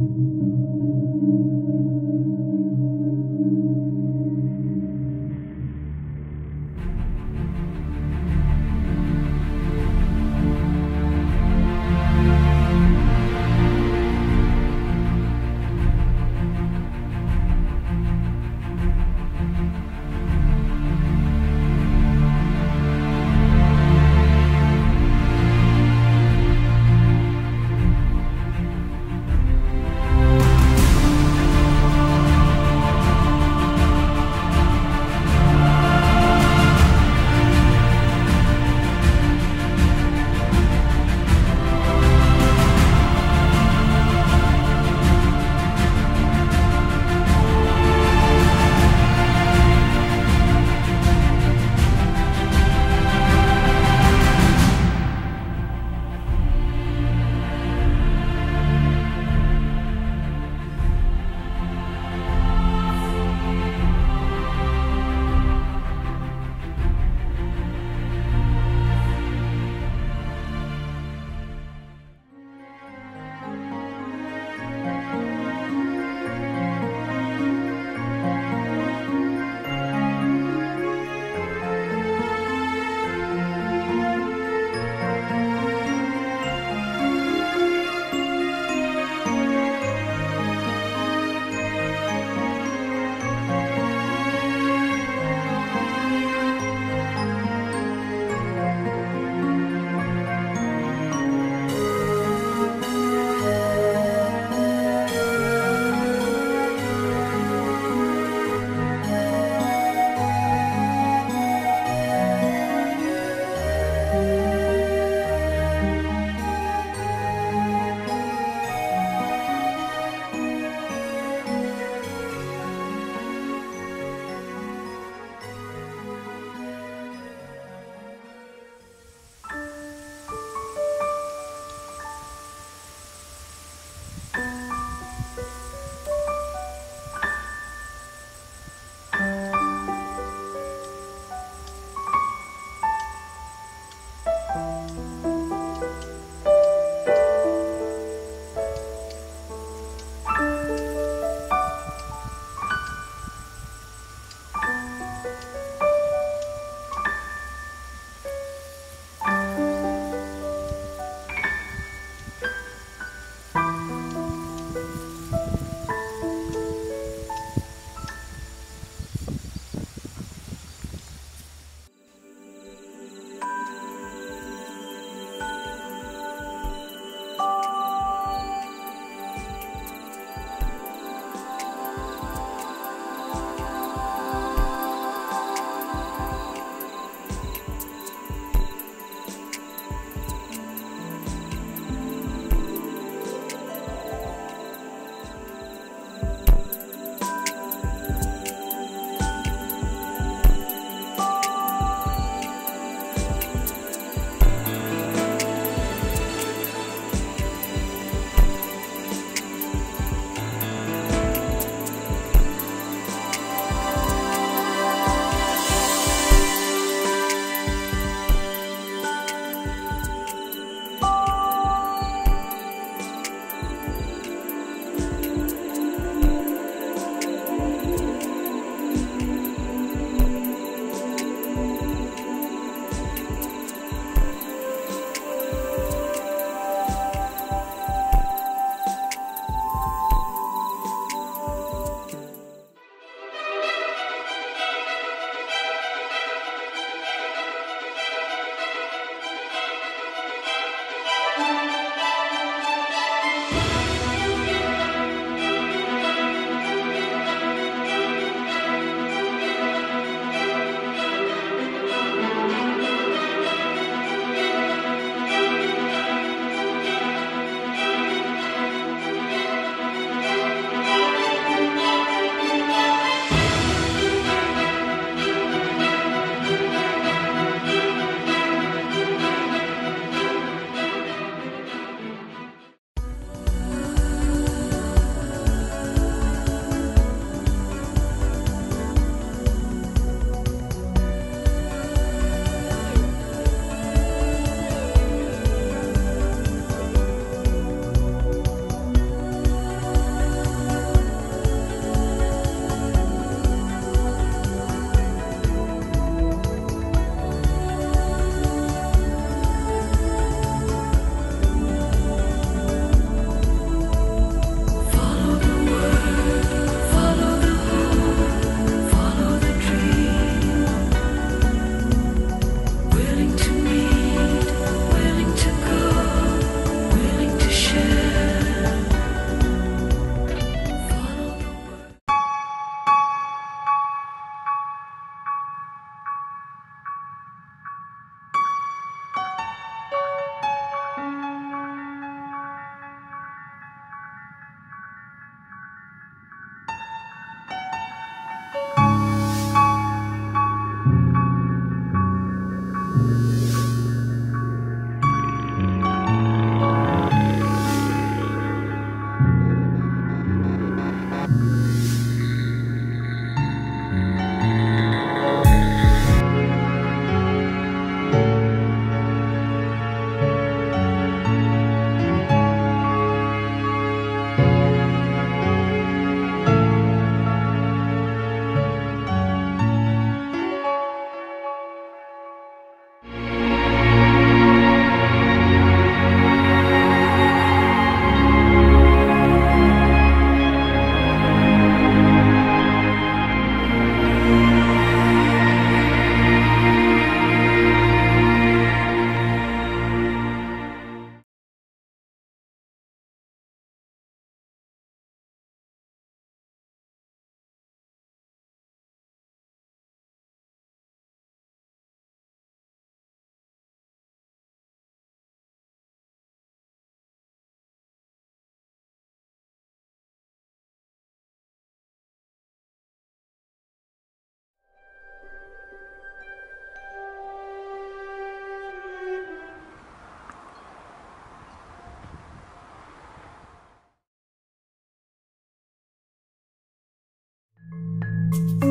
Thank you. Música you